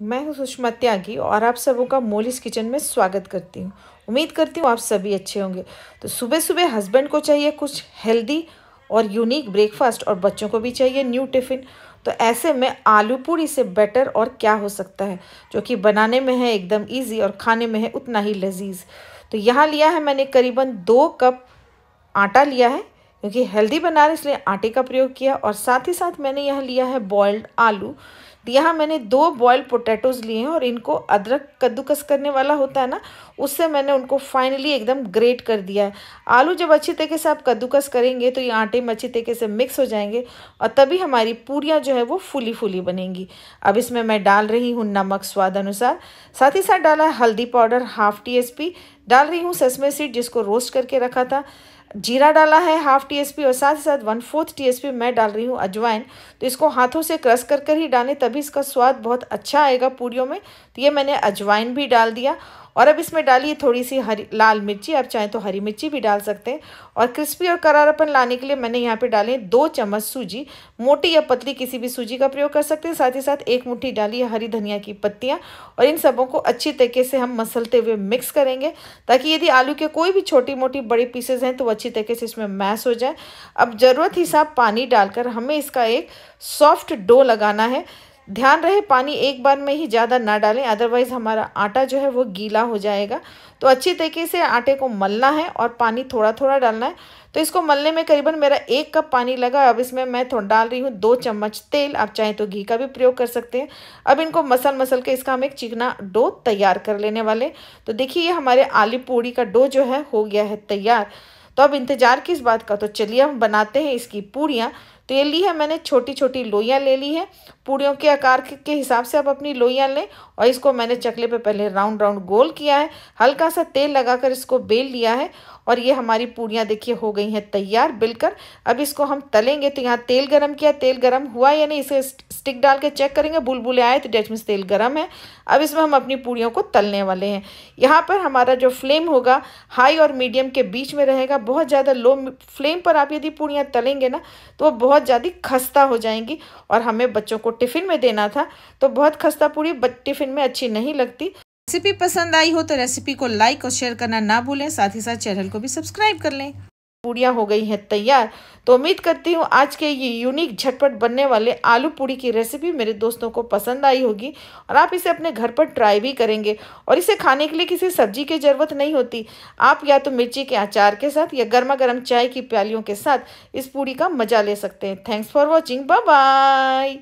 मैं हूँ सुषमा त्यागी और आप सबों का मोलिस किचन में स्वागत करती हूँ। उम्मीद करती हूँ आप सभी अच्छे होंगे। तो सुबह सुबह हस्बैंड को चाहिए कुछ हेल्दी और यूनिक ब्रेकफास्ट और बच्चों को भी चाहिए न्यू टिफ़िन। तो ऐसे में आलू पूड़ी से बेटर और क्या हो सकता है? जो कि बनाने में है एकदम ईजी और खाने में है उतना ही लजीज। तो यहाँ लिया है मैंने करीबन दो कप आटा लिया है, क्योंकि हेल्दी बना रहे इसलिए आटे का प्रयोग किया और साथ ही साथ मैंने यहाँ लिया है बॉयल्ड आलू। यहाँ मैंने दो बॉयल्ड पोटैटोज़ लिए हैं और इनको अदरक कद्दूकस करने वाला होता है ना, उससे मैंने उनको फाइनली एकदम ग्रेट कर दिया है। आलू जब अच्छी तरीके से आप कद्दूकस करेंगे तो ये आटे में अच्छी तरीके से मिक्स हो जाएँगे और तभी हमारी पूरियाँ जो है वो फूली फूली बनेंगी। अब इसमें मैं डाल रही हूँ नमक स्वाद अनुसार। साथ ही साथ डाला है हल्दी पाउडर हाफ़ टी डाल रही हूँ ससमे सीड जिसको रोस्ट करके रखा था। जीरा डाला है हाफ़ टी एस पी और साथ ही साथ one fourth T S P मैं डाल रही हूँ अजवाइन। तो इसको हाथों से क्रश कर कर ही डालें, तभी इसका स्वाद बहुत अच्छा आएगा पूड़ियों में। तो ये मैंने अजवाइन भी डाल दिया। और अब इसमें डालिए थोड़ी सी हरी, लाल मिर्ची। आप चाहें तो हरी मिर्ची भी डाल सकते हैं। और क्रिस्पी और करारापन लाने के लिए मैंने यहाँ पे डाले दो चम्मच सूजी। मोटी या पतली किसी भी सूजी का प्रयोग कर सकते हैं। साथ ही साथ एक मुट्ठी डालिए हरी धनिया की पत्तियाँ। और इन सबों को अच्छी तरीके से हम मसलते हुए मिक्स करेंगे। ताकि यदि आलू के कोई भी छोटी मोटी बड़ी पीसेज हैं तो अच्छी तरीके से इसमें मैश हो जाए। अब ज़रूरत हिसाब पानी डालकर हमें इसका एक सॉफ्ट डो लगाना है। ध्यान रहे, पानी एक बार में ही ज़्यादा ना डालें अदरवाइज़ हमारा आटा जो है वो गीला हो जाएगा। तो अच्छी तरीके से आटे को मलना है और पानी थोड़ा थोड़ा डालना है। तो इसको मलने में करीबन मेरा एक कप पानी लगा अब इसमें मैं थोड़ा डाल रही हूँ दो चम्मच तेल। आप चाहें तो घी का भी प्रयोग कर सकते हैं। अब इनको मसल मसल के इसका हम एक चिकना डो तैयार कर लेने वाले तो देखिए, ये हमारे आलू पूड़ी का डो जो है, हो गया है तैयार। तो अब इंतज़ार किस बात का तो चलिए हम बनाते हैं इसकी पूड़ियाँ। तो ये ली है मैंने छोटी छोटी लोइयाँ ले ली है। पूड़ियों के आकार के हिसाब से आप अपनी लोइयाँ लें और इसको मैंने चकले पे पहले राउंड राउंड गोल किया है। हल्का सा तेल लगाकर इसको बेल लिया है और ये हमारी पूड़ियाँ देखिए हो गई हैं तैयार बिलकर। अब इसको हम तलेंगे तो यहाँ तेल गरम किया। तेल गरम हुआ या नहीं, इसे स्टिक डाल के चेक करेंगे। बुलबुले आए तो डेट तेल गरम है। अब इसमें हम अपनी पूड़ियों को तलने वाले हैं। यहाँ पर हमारा जो फ्लेम होगा हाई और मीडियम के बीच में रहेगा। बहुत ज़्यादा लो फ्लेम पर आप यदि पूड़ियाँ तलेंगे ना तो बहुत ज़्यादा खस्ता हो जाएँगी और हमें बच्चों को टिफ़िन में देना था तो बहुत खस्ता पूरी टिफ़िन में अच्छी नहीं लगती। रेसिपी पसंद आई हो तो रेसिपी को लाइक और शेयर करना ना भूलें, साथ ही साथ चैनल को भी सब्सक्राइब कर लें। पूड़ियाँ हो गई हैं तैयार। तो उम्मीद करती हूँ आज के ये यूनिक झटपट बनने वाले आलू पूड़ी की रेसिपी मेरे दोस्तों को पसंद आई होगी और आप इसे अपने घर पर ट्राई भी करेंगे और इसे खाने के लिए किसी सब्ज़ी की ज़रूरत नहीं होती। आप या तो मिर्ची के अचार के साथ या गर्मा गर्म चाय की प्यालियों के साथ इस पूड़ी का मज़ा ले सकते हैं। Thanks for watching bye